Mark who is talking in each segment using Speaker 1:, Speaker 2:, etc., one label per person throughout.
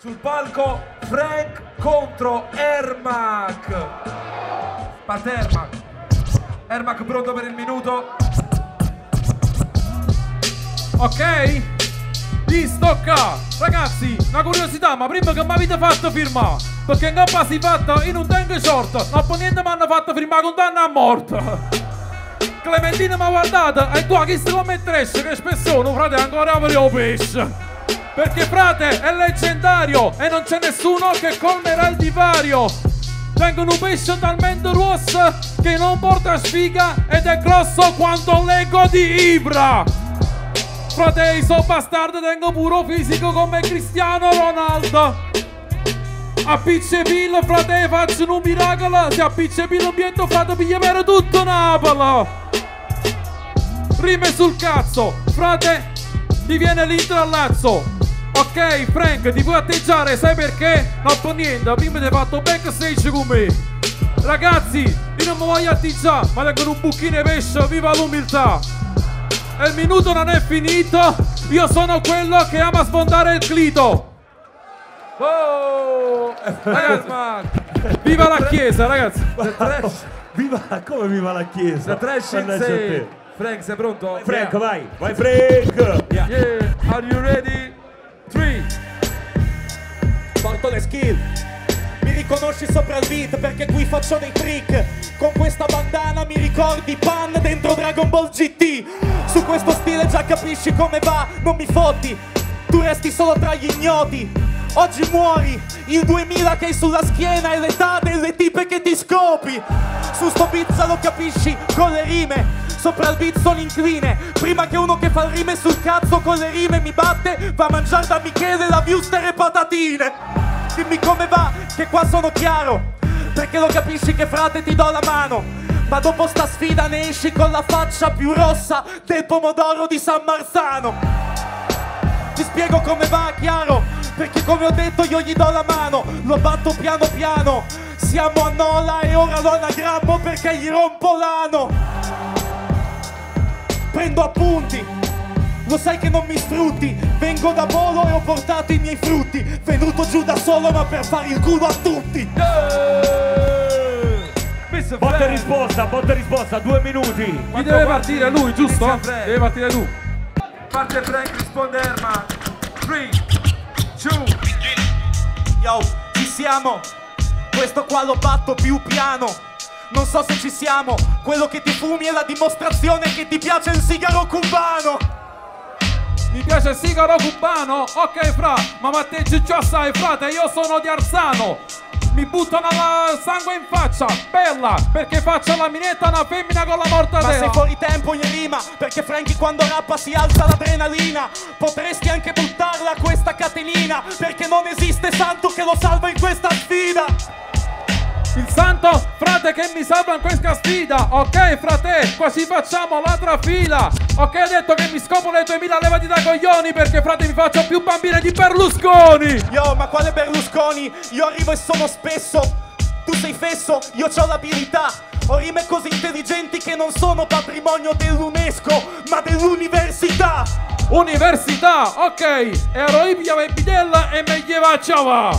Speaker 1: Sul palco Frank contro Ermac. Parte Ermac. Ermac pronto per il minuto.
Speaker 2: Ok? Gli stocca! Ragazzi, una curiosità, ma prima che mi avete fatto firmare? Perché in coppa si fatta in un tank short, non per niente mi hanno fatto firmare condanna a morte. Clementina mi ha guardato e qua chi si può mettere che spessone, frate, ancora il pesce. Perché frate è leggendario e non c'è nessuno che colmerà il divario. Vengono un pesce talmente rosso che non porta sfiga ed è grosso quanto lego di Ibra. Frate, sono bastardo, tengo puro fisico come Cristiano Ronaldo. A picce pillo, frate, faccio un miracolo. Se a picce pillo bietto, frate, piglia per tutto Napoli. Rime sul cazzo, frate, ti viene l'intrallazzo. Ok, Frank, ti puoi atteggiare, sai perché? Non per niente, prima ti hai fatto backstage con me. Ragazzi, io non mi voglio atteggiare, ma leggo un buchino e pesce, viva l'umiltà. E il minuto non è finito, io sono quello che ama sfondare il clito.
Speaker 1: Oh!
Speaker 2: Ragazzi, viva la chiesa, ragazzi.
Speaker 3: Viva, come viva la chiesa?
Speaker 1: the trash
Speaker 3: te.
Speaker 1: Frank, sei pronto?
Speaker 3: Frank, vai, vai Frank!
Speaker 1: Yeah. yeah. Are you ready? Three.
Speaker 4: Porto le skill. Mi riconosci sopra il beat perché qui faccio dei trick. Con questa bandana mi ricordi Pan dentro Dragon Ball GT Su questo stile già capisci come va, non mi fotti. Tu resti solo tra gli ignoti Oggi muori, il 2000 che hai sulla schiena è l'età delle tipe che ti scopi. Su sto pizza lo capisci con le rime Sopra il beat sono incline Prima che uno che fa rime sul cazzo con le rime mi batte Va a mangiare da Michele la viuster e patatine. Dimmi come va, che qua sono chiaro Perché lo capisci che frate ti do la mano. Ma dopo sta sfida ne esci con la faccia più rossa Del pomodoro di San Marzano. Ti spiego come va, chiaro perché come ho detto io gli do la mano, lo batto piano piano, siamo a Nola e ora lo anagrammo perché gli rompo l'ano. Prendo appunti, lo sai che non mi sfrutti, vengo da volo e ho portato i miei frutti, venuto giù da solo ma per fare il culo a tutti.
Speaker 1: Yeah!
Speaker 3: Botta risposta, botta risposta, due minuti.
Speaker 2: Chi deve partire lui, giusto? Deve partire lui.
Speaker 1: Parte Frank, risponde Erma. 3,
Speaker 4: Yo, ci siamo. Questo qua lo batto più piano. Non so se ci siamo. Quello che ti fumi è la dimostrazione che ti piace il sigaro cubano.
Speaker 2: Mi piace il sigaro cubano? Ok, fra, ma ma te già sai, frate, io sono di Arzano. Mi buttano la sangue in faccia, bella, perché faccio la minetta una femmina con la
Speaker 4: Ma
Speaker 2: mortadella.
Speaker 4: sei fuori tempo in rima Perché Frankie quando rappa si alza l'adrenalina Potresti anche buttarla questa catenina Perché non esiste santo che lo salva in questa sfida
Speaker 2: Il santo, frate, che mi salva in questa sfida. Ok, frate, quasi facciamo la trafila. Ok, hai detto che mi scopo le 2000 levati da coglioni perché, frate, mi faccio più bambine di Berlusconi.
Speaker 4: Yo, ma quale Berlusconi? Io arrivo e sono spesso Tu sei fesso, io ho l'abilità Ho rime così intelligenti che non sono patrimonio dell'UNESCO Ma dell'università
Speaker 2: Università, ok, ero ipia e bidella e me gli facciava.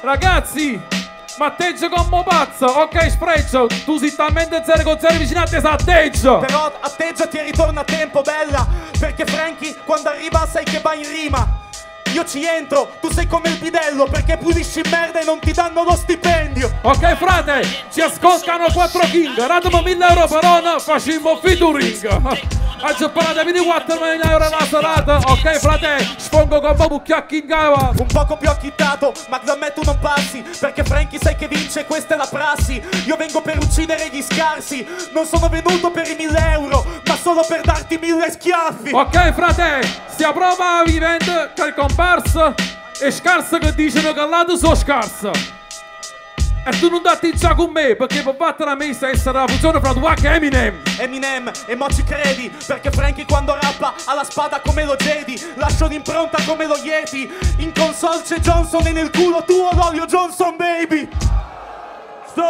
Speaker 2: Ragazzi, matteggio come pazzo, ok, spreccio, tu sei talmente zero con zero vicino a te, s'atteggio.
Speaker 4: Però atteggiati e ritorna a tempo, bella Perché Frankie quando arriva sai che va in rima io ci entro, tu sei come il bidello perché pulisci merda e non ti danno lo stipendio.
Speaker 2: Ok, frate, ci ascoltano 4 king, ratamo 1000 euro per on, facciamo featuring. Oggi parlate di 4.000 euro la serata, ok, frate, spongo come bucchiacchi in cava.
Speaker 4: Un poco più acchittato, ma da me tu non passi Perché Frankie sai che vince, questa è la prassi Io vengo per uccidere gli scarsi Non sono venuto per i mille euro Ma solo per darti mille schiaffi
Speaker 2: Ok, frate, si prova vivendo che il comparso è scarso che dicono che lato sono scarso. E tu non datti già con me, perché per battere a me sta essere la fusione fra Tupac e Eminem.
Speaker 4: Eminem, e mo ci credi Perché Frankie quando rappa ha la spada come lo Jedi Lascio l'impronta come lo Yeti In console c'è Johnson e nel culo tuo l'olio Johnson baby
Speaker 3: Stop!